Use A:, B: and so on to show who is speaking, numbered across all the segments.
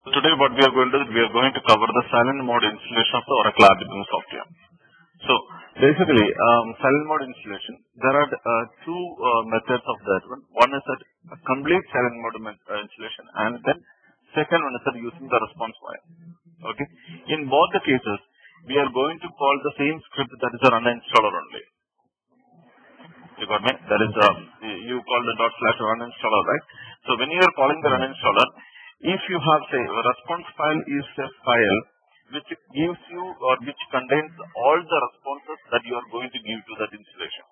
A: Today what we are going to do, we are going to cover the silent mode installation of the Oracle RDBMS software. So basically, um, silent mode installation, there are uh, two uh, methods of that one. One is that a complete silent mode uh, installation and then second one is that using the response file. Okay. In both the cases, we are going to call the same script that is run installer only. You got me? That is, um, you call the dot slash run installer, right? So when you are calling the run installer, if you have say a response file is a file which gives you or which contains all the responses that you are going to give to that installation.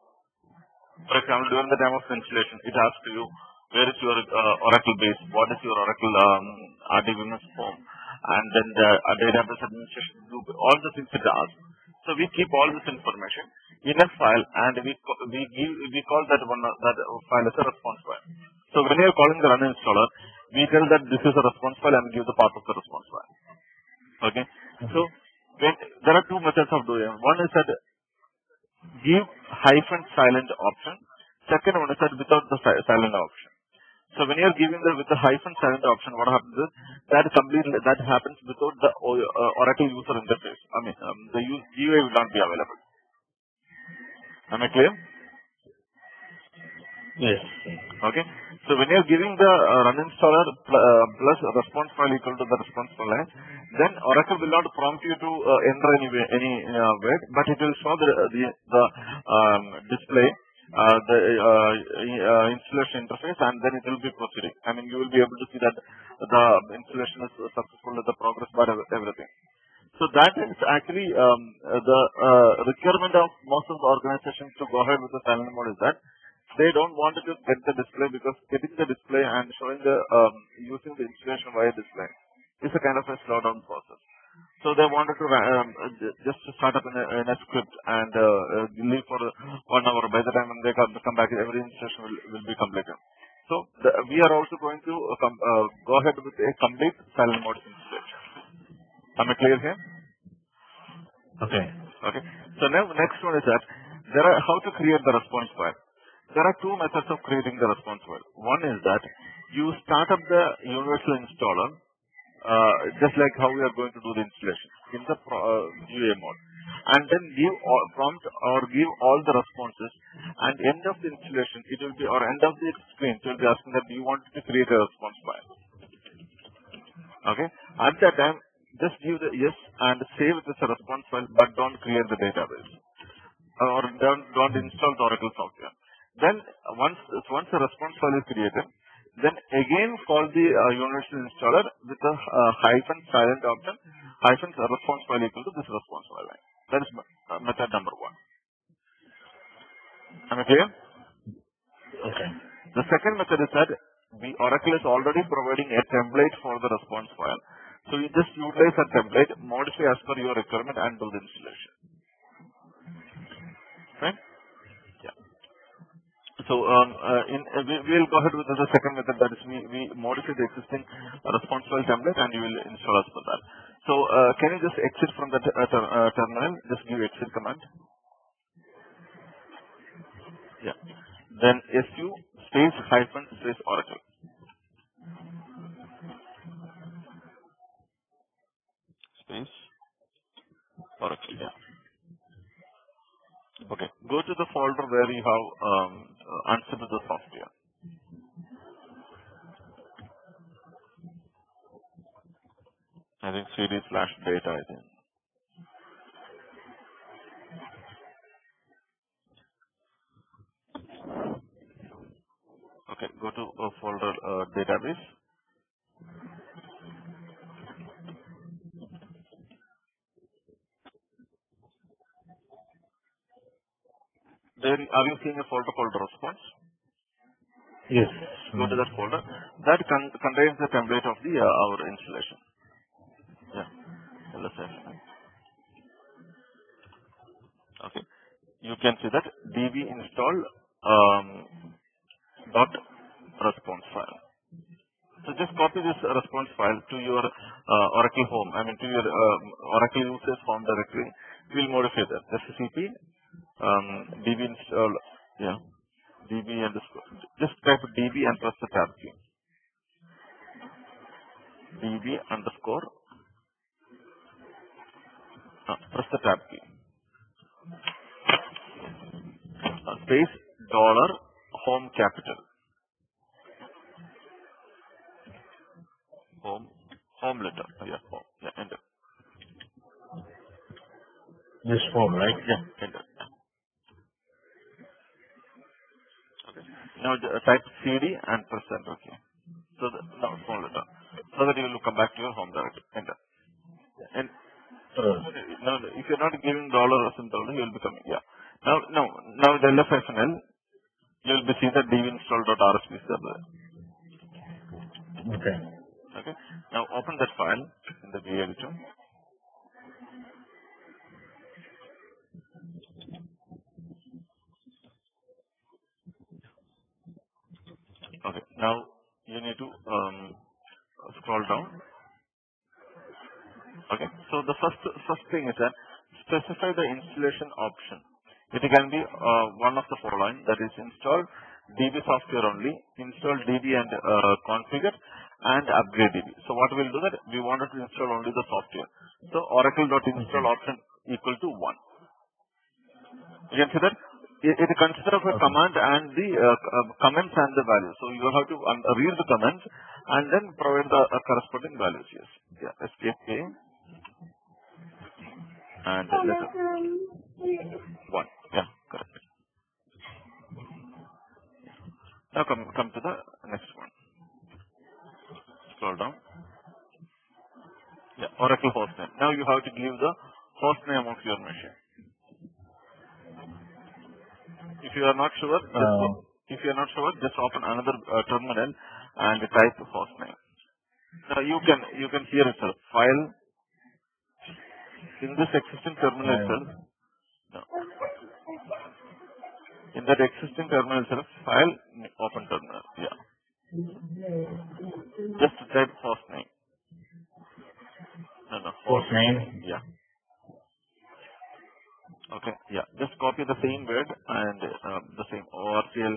A: For example, during the time of installation, it asks you where is your uh, Oracle base, what is your Oracle um, RDBMS form, and then the uh, database administration group, all the things it asks. So we keep all this information in a file and we we give we call that one that file as a response file. So when you are calling the run installer, we tell that this is a response file and give the path of the response file. Okay. So when there are two methods of doing. One is that give hyphen silent option. Second one is that without the si silent option. So when you are giving the with the hyphen silent option, what happens is that complete that happens without the uh, Oracle user interface. I mean, um, the GUI will not be available. Am I clear?
B: Yes.
A: Okay. So when you are giving the uh, run installer pl uh, plus response file equal to the response file, then Oracle will not prompt you to uh, enter any way, any uh, word, but it will show the the, the um, display uh, the uh, uh, installation interface and then it will be proceeding. I mean, you will be able to see that the installation is successful, the progress bar, everything. So that is actually um, the requirement of most of the organizations to go ahead with the silent mode is that they don't want to get the display because getting the display and showing the um, using the installation via display is a kind of a slowdown process. So they wanted to um, just to start up in a, in a script and uh, leave for one hour. By the time when they come, come back, every installation will, will be completed. So the, we are also going to uh, come, uh, go ahead with a complete silent mode installation. Am I clear here?
B: Okay.
A: Okay. So now next one is that there are how to create the response file. There are two methods of creating the response file. One is that you start up the universal installer uh, just like how we are going to do the installation in the uh, GUI mode and then give all, prompt or give all the responses and end of the installation it will be or end of the screen it will be asking that you want to create a response file. Okay. At that time just give the yes and save this response file but don't create the database or don't, don't install the Oracle software. Then once once the response file is created, then again call the uh, universal installer with a uh, hyphen silent option hyphen response file equal to this response file line. That is uh, method number one. Am I clear?
B: Okay.
A: The second method is that the Oracle is already providing a template for the response file. So you just utilize that template, modify as per your requirement and do the installation. Right? So um, uh, in, uh, we will go ahead with the second method that is we, we modify the existing response file template and you will install as per that. So uh, can you just exit from the uh, ter uh, terminal? Just give exit command. Yeah. Then su space hyphen space oracle. Space oracle. Yeah. Okay. Go to the folder where you have um, uh, the software. I think CD slash data, I think. Okay, go to a folder uh, database. Then are you seeing a folder called response?
B: Yes.
A: Go to that folder. That con contains the template of the uh, our installation. Yeah. LSF. Okay. You can see that db install um, dot response file. So just copy this response file to your uh, Oracle home, I mean to your uh, Oracle users home directory. We'll modify that. SCP um, db install, yeah, db and just type db and press the tab key. db underscore uh, press the tab key. Uh, space dollar home capital. Home home letter. Uh, yeah home. Yeah enter
B: This form, right?
A: yeah enter uh, type cd and press enter Okay. so the, no small letter so that you will come back to your home directory enter and
B: Uh,
A: now if you're not giving dollar or some dollar you will be coming yeah now now now the lfsnl you will be seeing the dvinstall.rsp server
B: okay.
A: Okay. Now open that file in the V editor. Okay. Now you need to um, scroll down. Okay. So first thing is that specify the installation option. It can be uh, one of the following that is install DB software only, install DB and uh, configure and upgrade DB. So what we'll do that we wanted to install only the software. So oracle.install option equal to 1. You can see that it, it consists of a
B: Okay.
A: command and the uh, uh, comments and the values. So you have to um, read the comments and then provide the uh, corresponding values. Yes. Yeah. A and letter one. Yeah. Correct. Now come come to the next one. Scroll down. Yeah. Oracle hostname. Now you have to give the hostname of your machine. If you are not sure, just
B: Uh,
A: if you are not sure, just open another uh, terminal and type the hostname. Now you can you can hear itself. File in this existing terminal itself. No. In that existing terminal itself, file open terminal. Yeah. Just to type hostname. No, no.
B: Post name.
A: Yeah. Okay. Yeah. Just copy the same word and uh, the same ORCL,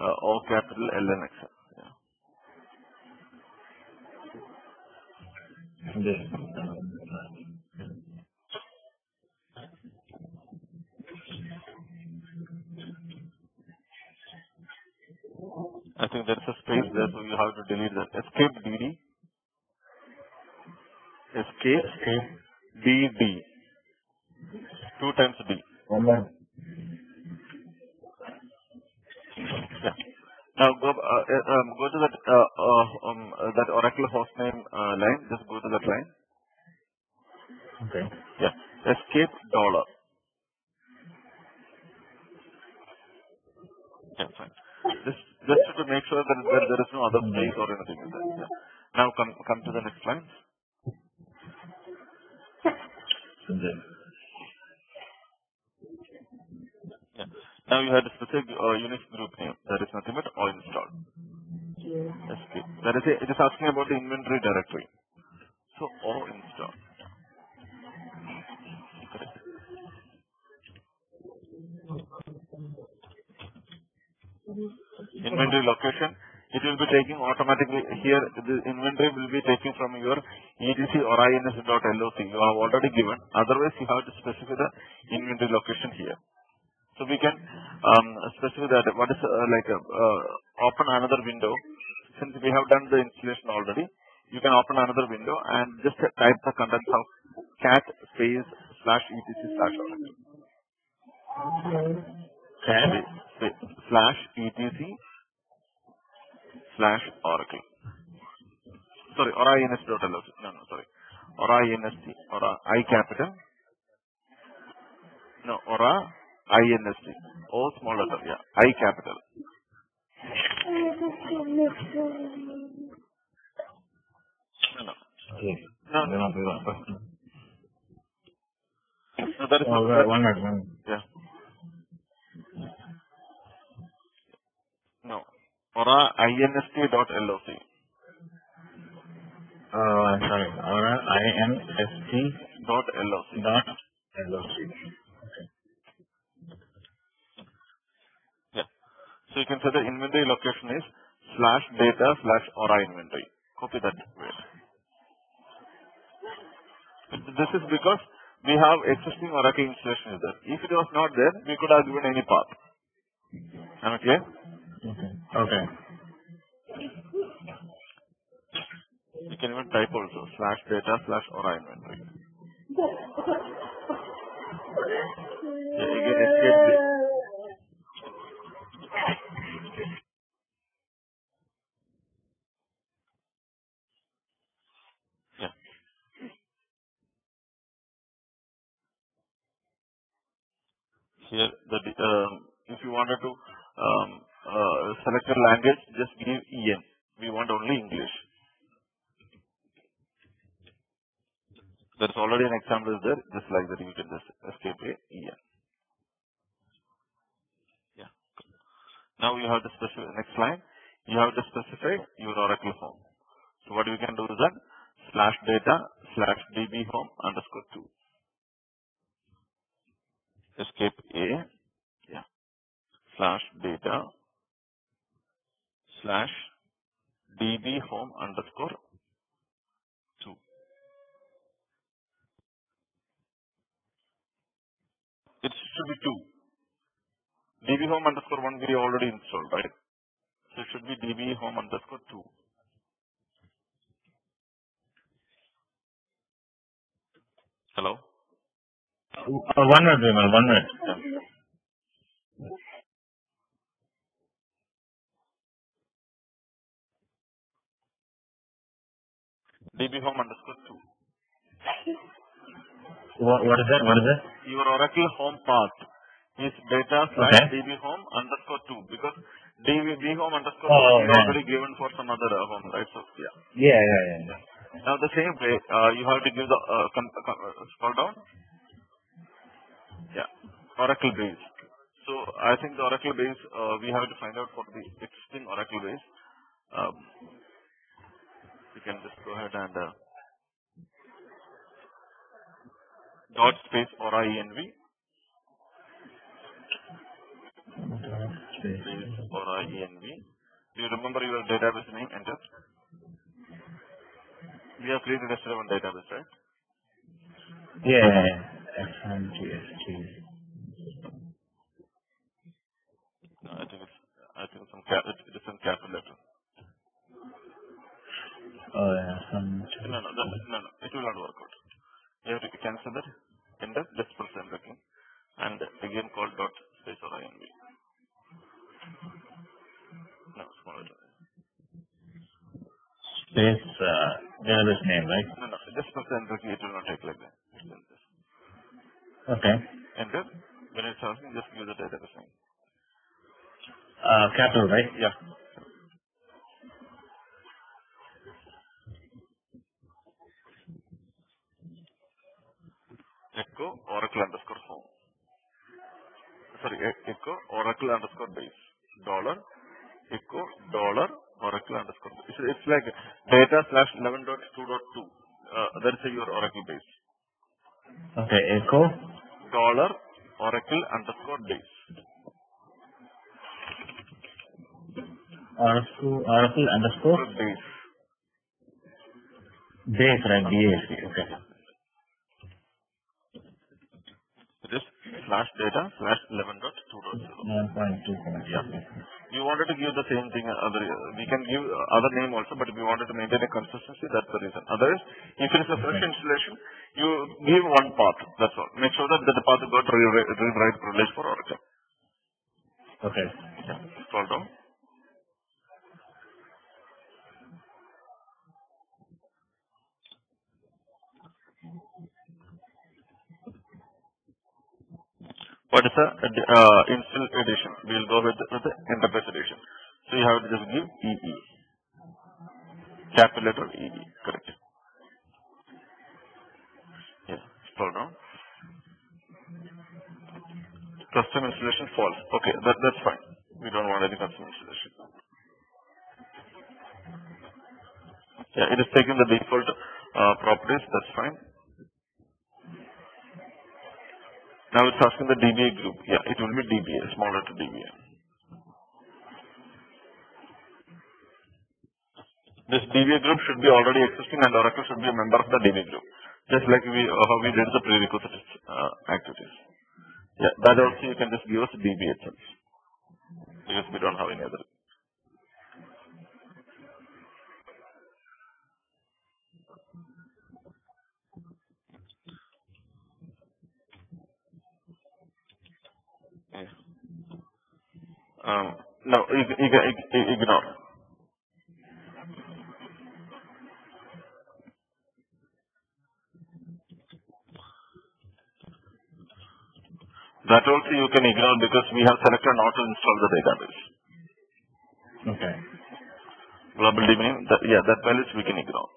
A: uh, O capital LNX. Yeah.
B: This.
A: I think there is a space there, so you have to delete that. Escape DD. Escape
B: Escape.
A: DD. Two times D.
B: One more.
A: Yeah. Now go uh, uh, um, go to that uh, uh, um, uh, that Oracle hostname uh, line. Just go to that line.
B: Okay.
A: Yeah. Escape dollar. Yeah, fine. Just just to make sure that there, there is no other space or anything. in there. Yeah. Now come come to the next line.
B: This.
A: Yeah. Now you have a specific uh, Unix group name. That is nothing but all installed. Escape. That is it is asking about the inventory directory. So oinstall. Inventory location. It will be taking automatically here. The inventory will be taken from your etc or ins.loc. You have already given. Otherwise, you have to specify the inventory location here. So we can um, specify that. What is uh, like uh, uh, open another window. Since we have done the installation already, you can open another window and just type the contents of cat space slash etc slash oracle.
B: Cat.
A: Slash etc slash oracle. Sorry, or ins.loc. No, no, sorry. Or inst or i capital. No, or inst. O small letter. Yeah, i capital. No,
B: Then
A: no.
B: Do that first.
A: no that is
B: Oh,
A: not.
B: right. One minute. One minute.
A: yeah. No. Or inst.loc.
B: Oh, I'm sorry. Aura I N S T
A: Dot loc.
B: dot L O C.
A: Yeah. So you can say the inventory location is slash data slash oraInventory. Copy that word. this is because we have existing Oracle installation is there. If it was not there, we could have given any path. Am I clear?
B: Okay. Okay.
A: You can even type also slash data slash oraInventory. Yeah, again, escape the, yeah. Here, the, um, if you wanted to um, uh, select a language, just give EN. We want only English. There's already an example is there, just like that you can just escape a EN. Yeah. Now you have to specify, next line, you have to specify your Oracle home. So what we can do is that slash data slash db home underscore 2. Escape A, yeah, slash data slash db home underscore 2. It should be 2. db home underscore 1 we already installed, right? So it should be db home underscore 2. Hello?
B: Uh, one minute, Vimal, one minute.
A: Db home underscore 2.
B: What, what is that? What is that?
A: Your Oracle home path is data slash
B: Okay.
A: db home underscore 2 because db home underscore
B: Oh,
A: 2 is
B: yeah.
A: already given for some other uh, home, right? So, yeah.
B: Yeah, yeah, yeah.
A: Now the same way, uh, you have to give the, uh, uh, scroll down. Yeah. Oracle base. So I think the Oracle base, uh, we have to find out for the existing Oracle base. Um, you can just go ahead and uh, dot space or
B: Okay.
A: space oraenv. Do you remember your database name? Enter. We have created a one database, right?
B: Yeah. FMGST.
A: No, I think it's I think some cap, it, it is some capital letter.
B: Oh, yeah. Some,
A: No, no, that, no, no, it will not work out. You have to cancel that. Enter this percent again, and again call dot space or inv. No, small letter.
B: space, uh, database name, right?
A: No, no, this percent it will not take like that. It's like this.
B: Okay.
A: Enter. When it's asking, just give the database name.
B: Right?
A: Yeah. Echo Oracle underscore home. Sorry, e- Echo Oracle underscore base. Dollar Echo dollar Oracle underscore. It's, it's like data slash 11.2.2. Uh, that's your Oracle base.
B: Okay, echo.
A: Dollar Oracle underscore base.
B: Oracle, Oracle underscore
A: Base.
B: Base, right? BAC. Okay.
A: It is slash data slash 11.2.0.
B: 1.2.
A: Yeah. We wanted to give the same thing. Other, we can give other name also, but we wanted to maintain a consistency. That's the reason. Otherwise, if it is a fresh installation, you give one path. That's all. Make sure that the path got rewrite privilege for Oracle.
B: Okay.
A: Yeah. Scroll down. What is the uh, install edition? We'll go with, with the enterprise edition. So you have to just give EE. Capital letter EE. Correct. Yeah. Scroll down. Custom installation false. Okay, that, that's fine. We don't want any custom installation. Yeah, it is taking the default uh, properties. That's fine. Now it's asking the DBA group. Yeah, it will be DBA, smaller to DBA. This DBA group should be already existing and Oracle should be a member of the DBA group. just like we uh, how we did the prerequisite uh, activities. Yeah, that also you can just give us DB itself because we don't have any other. Yeah. Um, no, ig- ig- ig- ig- ignore. That also you can ignore because we have selected not to install the database.
B: Okay.
A: Global DB that, yeah, that values we can ignore.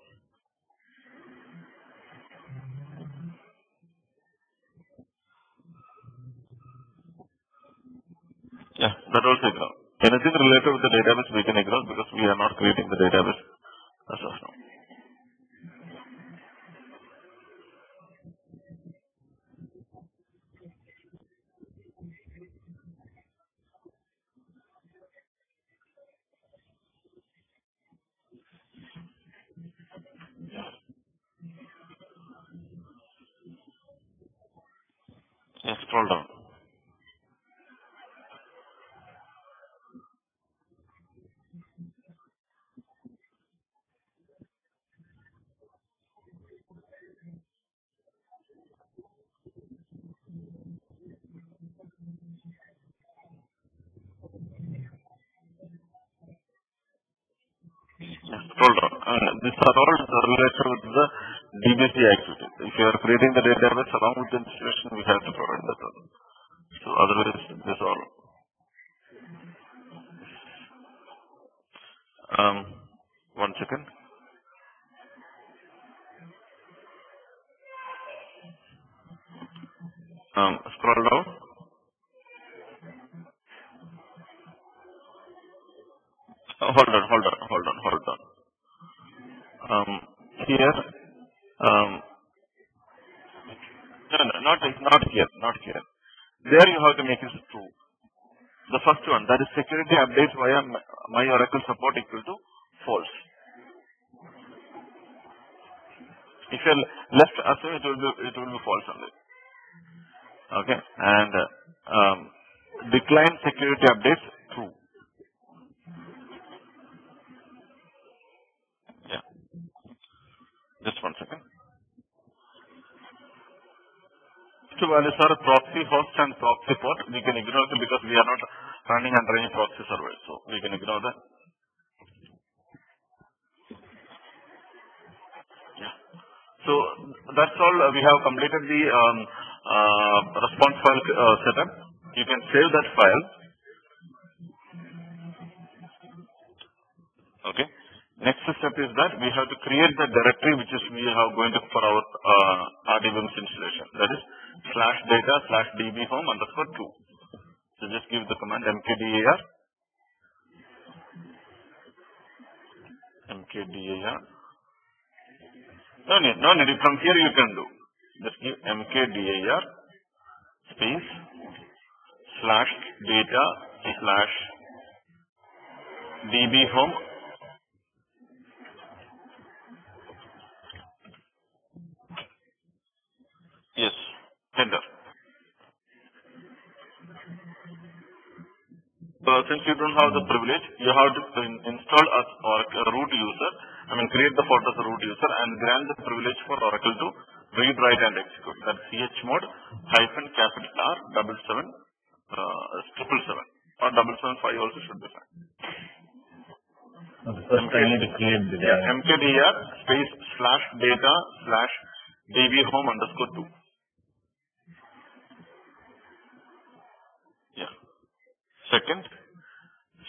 A: Yeah, that also ignore. Anything related with the database we can ignore because we are not creating the database as of now. Yeah, scroll down. Yeah, scroll down. Uh, these are all related with the DBC activity. If you are creating the database along with the installation, we have to provide that. one. So otherwise, this all. Um, one second. Um, scroll down. Uh, hold on, hold on, hold on. Um, here, um, no, no, not not here, not here. There you have to make it true. The first one, that is security updates via my Oracle support equal to false. If you left assume it will be it will be false only. Okay, and uh, um, decline security updates true. Yeah, just one second. Two values are and proxy port. We can ignore them because we are not running under any proxy server, so we can ignore that. So that's all. We have completed the um, uh, response file uh, setup. You can save that file. Okay. Next step is that we have to create the directory which is we are going to for our uh, RDBMS installation. That is slash data slash db home underscore two. So just give the command mkdir mkdir. No need, no need. From here you can do. Just give mkdir space slash data slash db home. Yes, enter. Uh, since you don't have the privilege, you have to in- install as or a root user. I mean, create the port as a root user and grant the privilege for Oracle to read, write, and execute. That's chmod hyphen capital R double seven uh, triple seven or double seven five also should be fine.
B: Okay. First, I need to create the
A: Yeah,
B: data.
A: mkdir space slash data slash db home underscore two. Yeah. Second,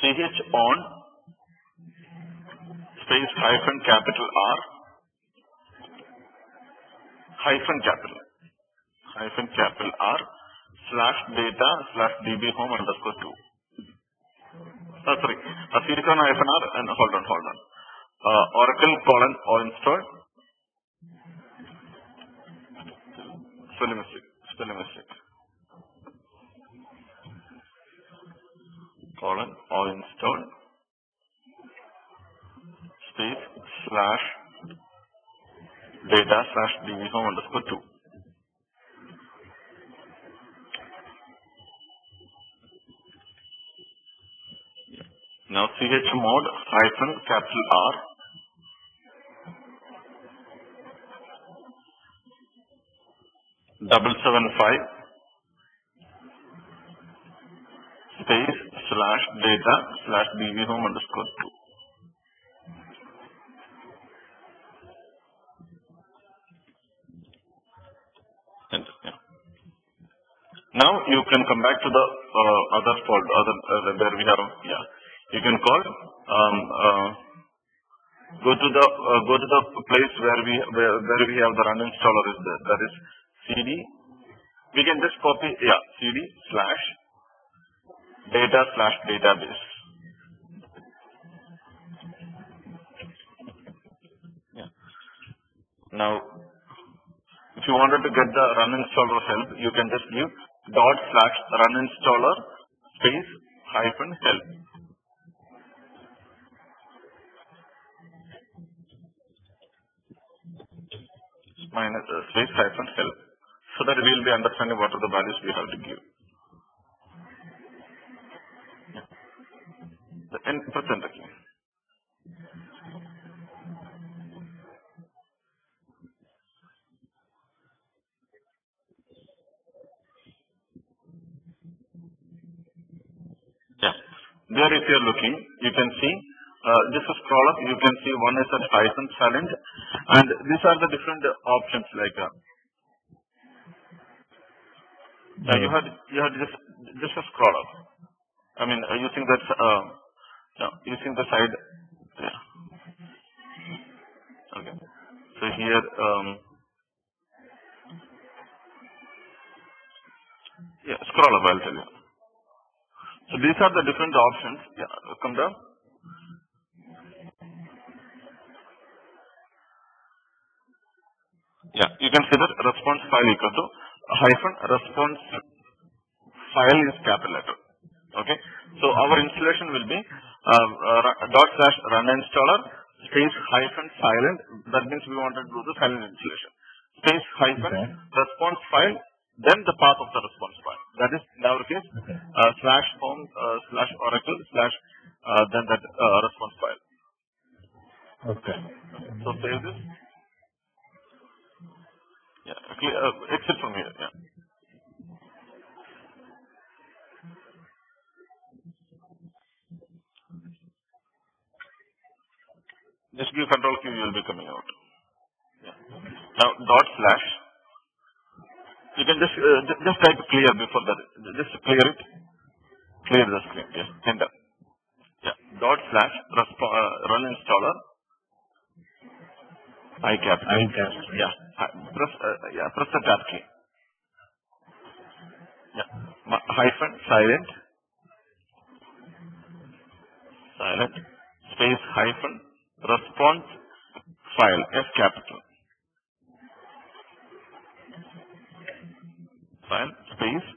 A: ch on space hyphen capital R hyphen capital hyphen capital R slash data slash db home underscore two. Uh, sorry, uh, silicon hyphen R and hold on, hold on. Uh, Oracle colon oinstall spelling mistake, spelling mistake. Colon or install space slash data slash db home underscore 2. Now chmod hyphen capital R. Double seven five space slash data slash db home underscore 2. Enter, yeah. Now you can come back to the uh, other folder, other uh, where we have yeah. You can call um, uh, go to the uh, go to the place where we where, where we have the run installer is there. That is cd. We can just copy yeah cd slash data slash database. Yeah. Now, if you wanted to get the run installer help, you can just give dot slash run installer space hyphen help. Minus uh, space hyphen help. So that we will be understanding what are the values we have to give. The n percent again. Yeah. There if you are looking, you can see, uh, this is scroll up, you can see one is at Python challenge and these are the different options like, uh, uh, you had, you had just, just a scroll up. I mean, uh, using that, uh, no, using the side, yeah. Okay. So here, um, yeah, scroll up, I'll tell you. So these are the different options. Yeah, come down. Yeah, you can see that response file equal to hyphen response file is capital letter. Okay, so our installation will be uh, uh, dot slash run installer space hyphen silent. That means we want to do the silent installation. Space hyphen
B: Okay.
A: response file, then the path of the response file. That is in our case
B: Okay.
A: uh, slash home uh, slash oracle slash uh, then that uh, response file.
B: Okay.
A: So save this. Yeah, clear, uh, exit from here. Yeah. Just give control Q, you will be coming out. Yeah. Now dot slash. You can just uh, ju- just type clear before that. Just clear it. Clear the screen. Yeah. Enter. Yeah. Dot slash uh, run installer. I capital.
B: I can.
A: Yeah. Hi- Press, uh, yeah, press the tab key. Yeah. Ma- Hyphen, silent, silent, space, hyphen, response, file, F capital. File, space,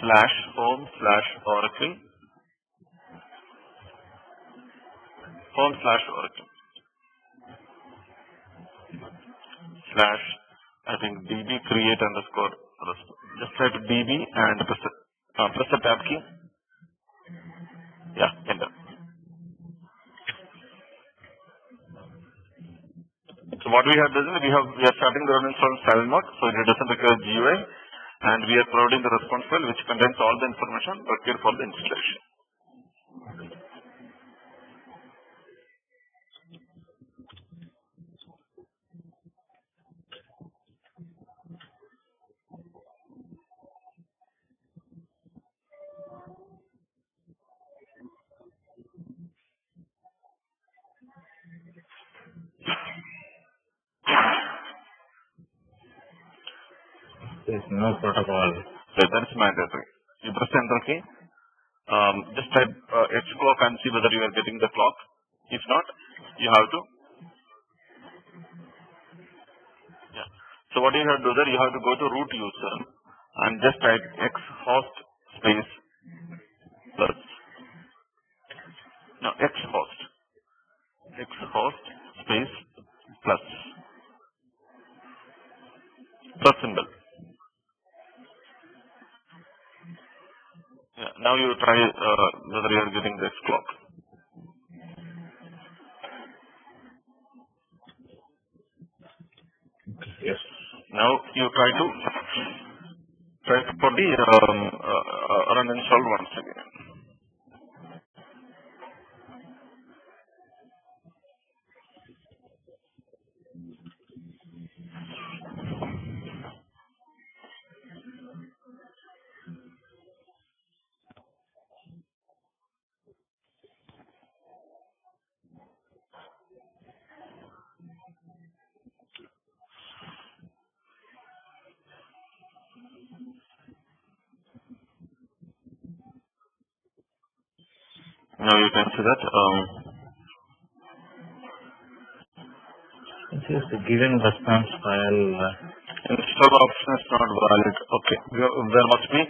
A: slash, home, slash, oracle, home, slash, oracle, slash, I think db create underscore, just type db and press the, uh, press the tab key. Yeah, enter. So what we have done is we have we are starting the run install silent mode, so it doesn't require GUI, and we are providing the response file which contains all the information required for the installation.
B: No protocol.
A: So that's mandatory. You press enter key, um, just type uh, H clock and see whether you are getting the clock. If not, you have to. Yeah. So what you have to do there, you have to go to root user and just type x host space plus. No, x host. X host space plus. plus symbol. Yeah, now you try uh, whether you are getting this clock.
B: Yes.
A: Now you try to try to put the um, uh, uh, run install once again. Now you can see that um,
B: It is the given response file.
A: Install option is not valid. Okay, there must be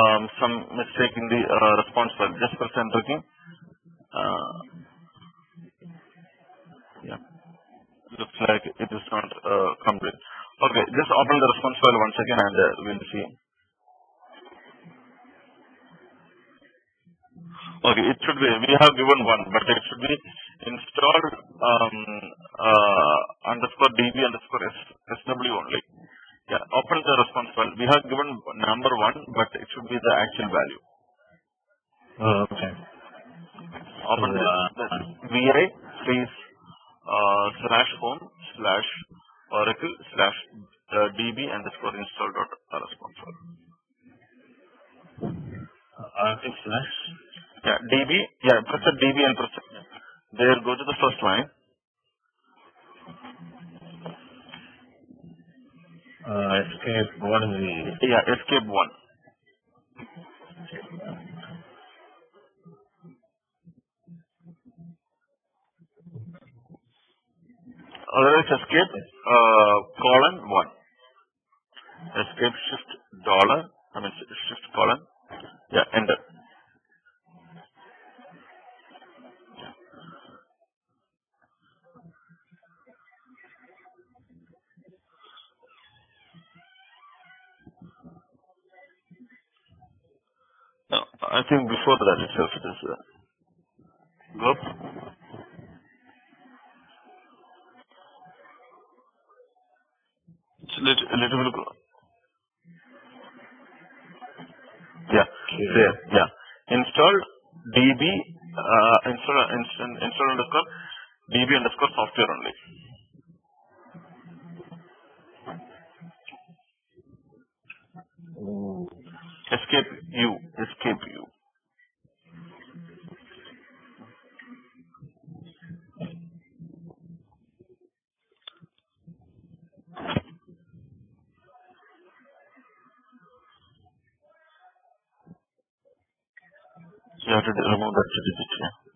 A: um, some mistake in the uh, response file. Just press enter key. Uh, yeah, looks like it is not uh, complete. Okay, just open the response file once again and uh, we'll see. Okay, it should be, we have given one, but it should be installed um, underscore db underscore S- sw only. Yeah, open the response file. We have given number one, but it should be the actual value.
B: oh, okay.
A: Open
B: So,
A: the,
B: uh,
A: the vi space uh, slash home slash oracle slash uh, db underscore install dot response file.
B: Arctic slash.
A: Yeah, db, yeah, press the db and press it. There, go to the first line.
B: Escape. What is the?
A: Yeah, escape one. Otherwise, escape uh, colon one. Escape shift dollar. I mean shift colon. Yeah, enter. I think before that itself it is. Uh, go up. It's a little, a little bit. Go. Yeah, there. Yeah, install db uh, install install, install underscore db underscore software only.
B: Ooh.
A: Escape u. Escape u. You have to remove that digit. Yeah.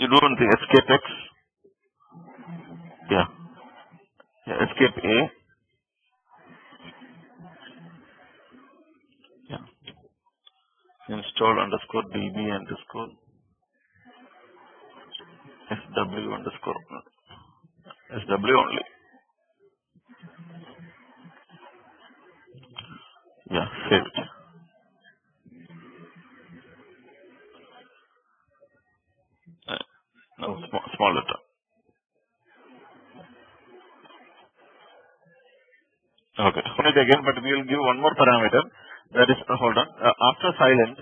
A: You do on the escape X. Yeah. Yeah, escape A. Yeah. Install underscore DB underscore SW underscore SW only. Yeah, save it. Uh, no, small, small letter. Okay. Run it again, but we will give one more parameter. That is, uh, hold on. Uh, after silent,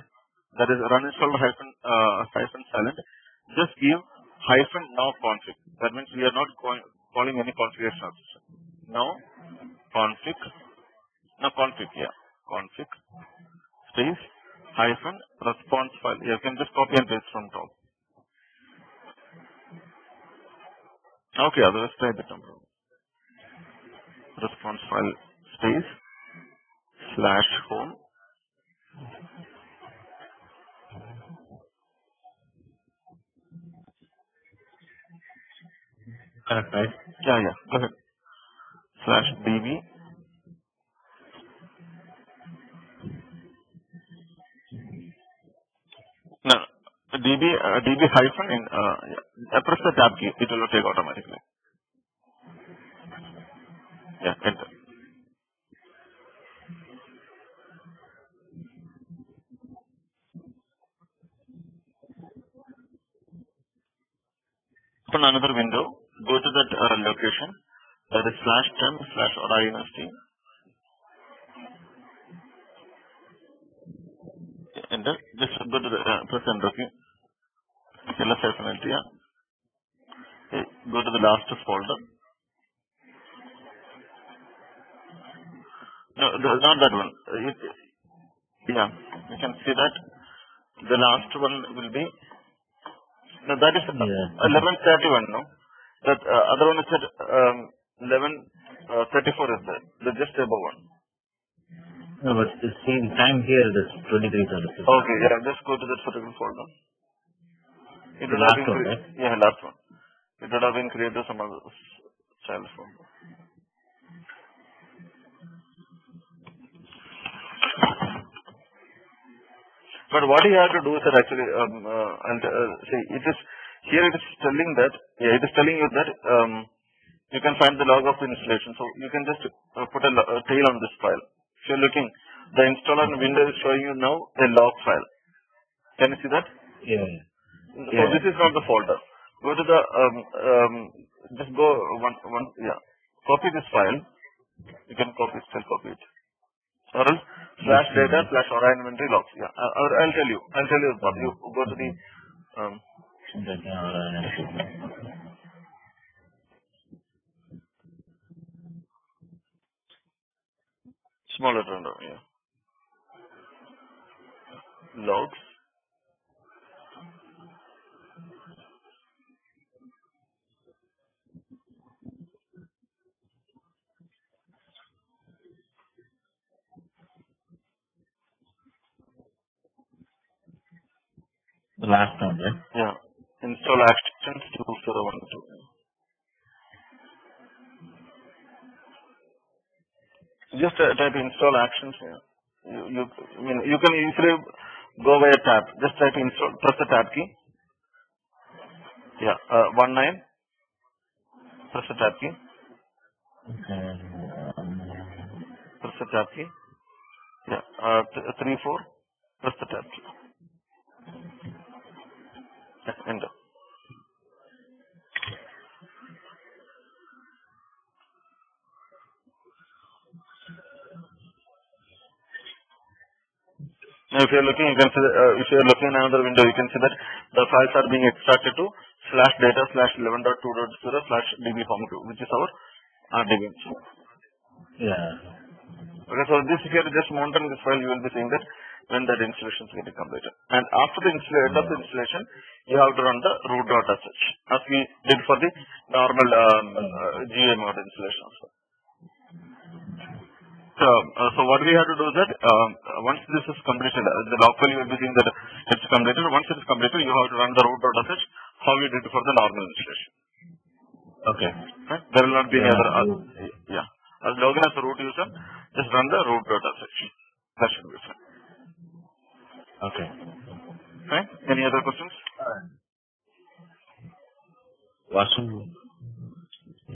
A: that is run install hyphen, uh, hyphen silent, just give hyphen now config. That means we are not going, calling any configuration option. Now config, no config, yeah. Config, space, hyphen, response file. You can just copy and paste from top. Okay, otherwise try the number. Response file, space, slash home,
B: Correct, right?
A: yeah, yeah, go ahead. Slash db, no, db, uh, db hyphen in, uh, yeah. Press the tab key, it will take automatically. Yeah, enter. Open another window. Go to that uh, location. That is slash temp slash Aura University. Enter. Just go to the uh, press enter. Okay. LS hyphen yeah. Okay, Go to the last folder. No, not that one. It, yeah, you can see that. The last one will be. No, that is
B: Yeah.
A: eleven thirty-one. No, that uh, other one is at um, eleven uh, thirty-four. Is there? The just above one.
B: No, but the same time here it is 2336.
A: Okay, yeah. Just go to that particular folder. It
B: The
A: would have
B: last
A: been
B: one, right?
A: Yeah, last one. It would have been created some other child folder. But what you have to do is that actually, um, uh, and uh, see, it is here. It is telling that, yeah, it is telling you that um, you can find the log of the installation. So you can just uh, put a, a tail on this file. If you're looking, the installer window is showing you now a log file. Can you see that?
B: Yeah.
A: So
B: Yeah.
A: this is not the folder. Go to the um, um, just go one one yeah. Copy this file. You can copy still copy it. Or else slash data slash oraInventory logs. Yeah. Uh, or I'll tell you. I'll tell you. You go to the um,
B: That, uh,
A: smaller window. Yeah. Logs.
B: the last one, right?
A: Yeah. Install actions two zero one two. Just uh, type install actions. Yeah. You, you, I mean, you can easily go by a tab. Just type install. Press the tab key. Yeah. Uh, one nine. Press the tab key.
B: Okay.
A: Press the tab key. Yeah. Uh, th- three four. Press the tab key. Yeah, Enter. Now, if you're looking, you can see, uh, if you're looking in another window, you can see that the files are being extracted to slash data slash 11.2.0 slash dbform2, which is our RDB.
B: yeah.
A: Okay, so this, if just mounting this file, you will be seeing that when that installation is getting completed. And after the install- end of the installation, you have to run the root.sh, as we did for the normal um, uh, GUI mode installation. So, uh, so what we have to do is that um, once this is completed, uh, the you will be seeing that it's completed. Once it is completed, you have to run the root.sh how you did for the normal installation.
B: Okay.
A: Right? There will not be any other. Uh, yeah. As login as a root user, just run the root.sh. That should be fine.
B: Okay.
A: Right? Any other questions?